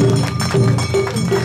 Música